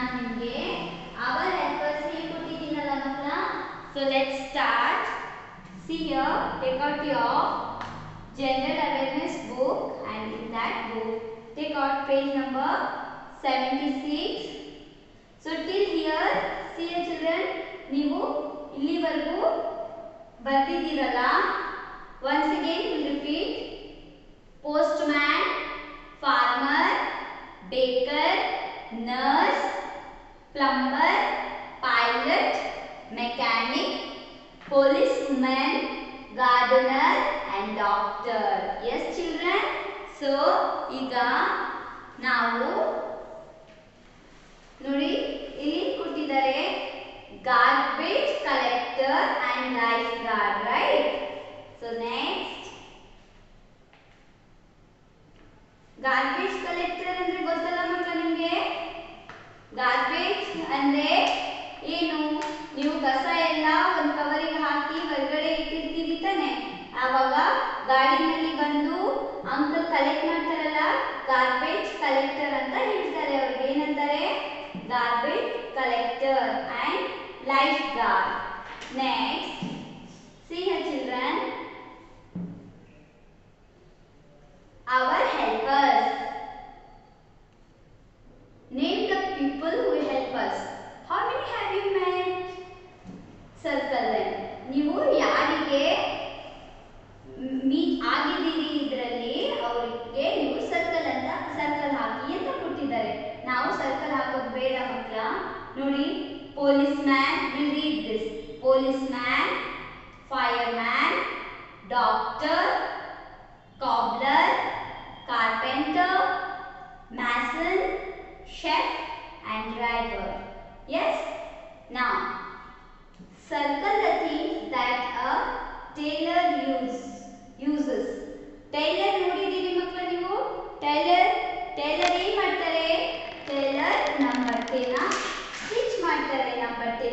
ನಾನು ನಿಮಗೆ hour helpers ಹೇಳ್ಕೊಟ್ಟಿದ್ದೀನಲ್ಲ ಮಕ್ಕಳ so let start see here take out your general awareness book and in that book take out page number 76 so till here see your children ನೀವು ಇಲ್ಲಿವರೆಗೂ ಬರ್ದಿದ್ದೀರಲ್ಲ once again we'll repeat postman farmer plumber pilot mechanic policeman gardener and doctor yes children so ಈಗ ನಾವು ನೋಡಿ ಇಲ್ಲಿ ಕೊಟ್ಟಿದ್ದಾರೆ garbage collector and lifeguard right so next garbage collector ಅಂದ್ರೆ ಗೊತ್ತಲ್ಲ ಮಕ್ಕಳ ನಿಮಗೆ ಗಾರ್ಬೇಜ್ ಅಂದ್ರೆ ಏನು ನೀವು ಕಸ ಎಲ್ಲ ಒಂದು ಕವರಿಗೆ ಹಾಕಿ ಹೊರಗಡೆ ಇಟ್ಟಿರ್ತೀರಿ ತಾನೆ ಆವಾಗ ಬಂದು ಅಂಕಲ್ ಕಲೆಕ್ಟ್ ಮಾಡ್ತಾರಲ್ಲ ಗಾರ್ಬೇಜ್ ಕಲೆಕ್ಟರ್ ಅಂತ ಹೇಳ್ತಾರೆ ಅವ್ರಿಗೆ. ಏನಂತಾರೆ? Garbage collector and lifeguard next see here children our helpers. ನಾವು ಸರ್ಕಲ್ ಹಾಕೋದು ಬೇಡ ಮಕ್ಕಳ ನೋಡಿ police man will read this police man fire man doctor cobbler, carpenter, mason, chef and driver. Yes? Now, circle the things that a tailor use, uses. Tailor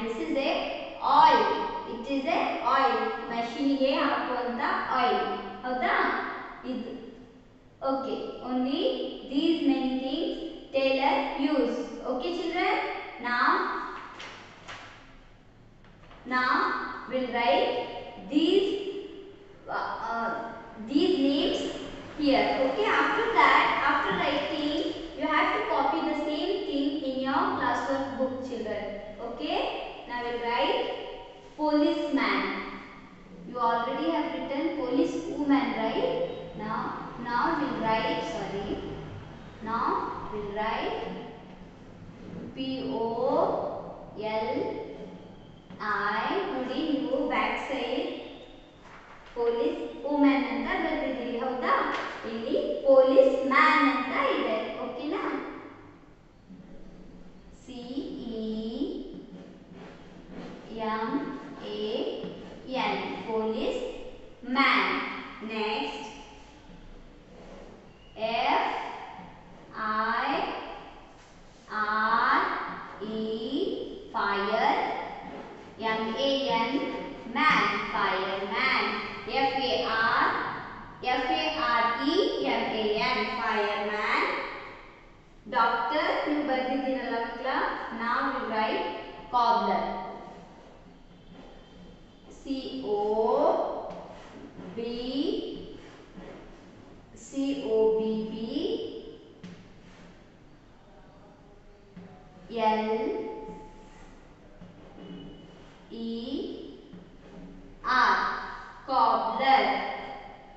and this is a oil it is a oil ಮಷೀನಿಗೆ ಹಾಕುವಂತ oil ಹೌದಾ ಇದು okay only these many things tailor use okay children ನಾ now we'll write these uh, uh, these names here okay after that write sorry now we'll write p o l I ನೋಡಿ ನೀವು back side police women ಅಂತ ಬರೆದಿದ್ದೀರಿ ಹೌದಾ ಇಲ್ಲಿ police man ಅಂತ ಇದೆ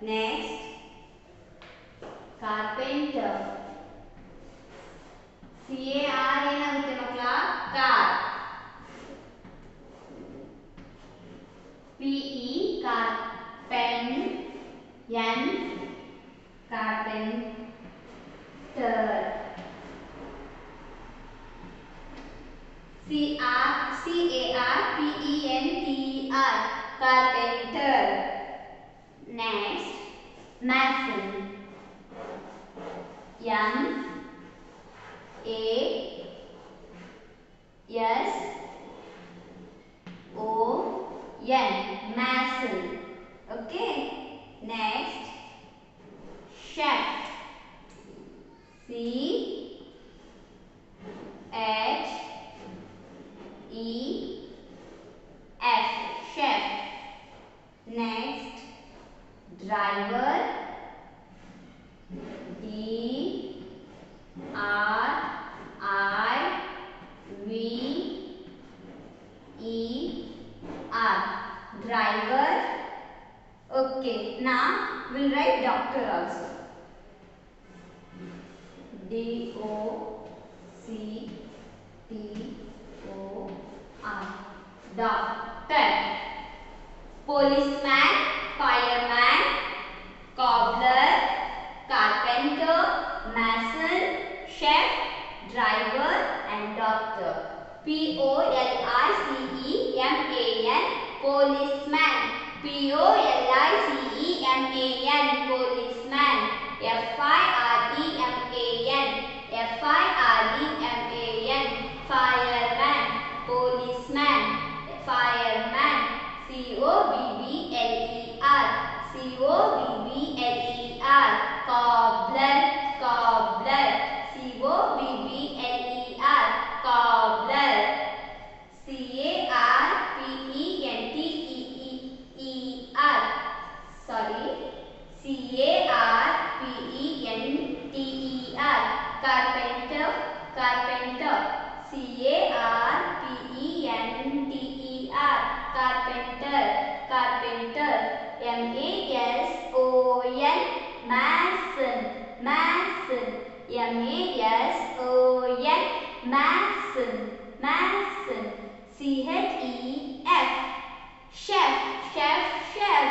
next carpenter C A R ಏನಾಗುತ್ತೆ ಮಕ್ಕಳ car P E car pen N N M A S O N muscle. Okay. Next shaft. C doctor policeman fireman cobbler carpenter mason chef driver and doctor. P O L I C E M A N policeman P Dio mason mason mason C H E F. Chef. Chef chef.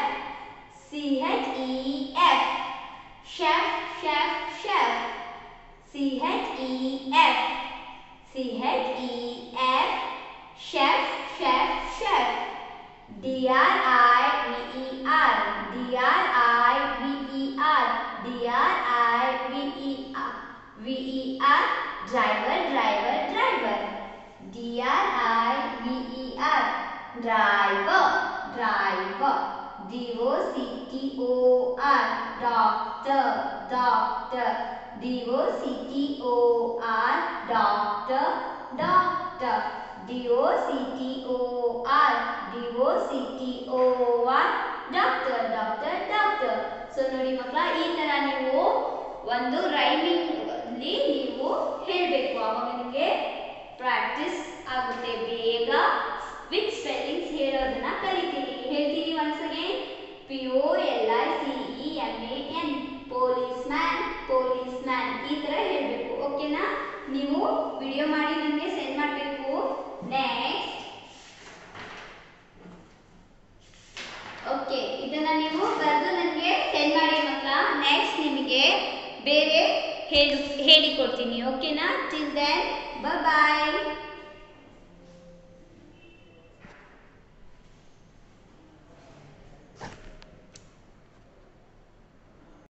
C H E F. Chef chef chef. C H E F. C H E F. Chef chef chef. D E R driver driver driver D R I V E R driver driver D O C T O R doctor doctor D O C T O R doctor doctor D O C T O R D O C T O R doctor doctor doctor so ನೋಡಿ ಮಕ್ಕಳ ಈ ತರ ನೀವು ಒಂದು rhyming practice ಆಗುತ್ತೆ. ಬೇಗ with spellings ಹೇಳೋದನ್ನ ಕಲಿತೀರಿ ಹೇಳ್ತೀರಿ once again P O L I C E M A N policeman policeman ಈ ಥರ ಹೇಳಬೇಕು. ಓಕೆನಾ ನೀವು ವಿಡಿಯೋ ಮಾಡಿ ನನಗೆ ಸೆಂಡ್ ಮಾಡಬೇಕು. ನೆಕ್ಸ್ಟ್ ಓಕೆ ಇದನ್ನ ನೀವು ಬರೆದು ನನಗೆ ಸೆಂಡ್ ಮಾಡಿ ಮಕ್ಕಳ. ನೆಕ್ಸ್ಟ್ ನಿಮಗೆ ಬೇರೆ ಹೇಳಿ, ಹೇಳಿಕೊಡ್ತೀನಿ. ಓಕೆನಾ ಟಿಲ್ ದೆನ್ Bye-bye.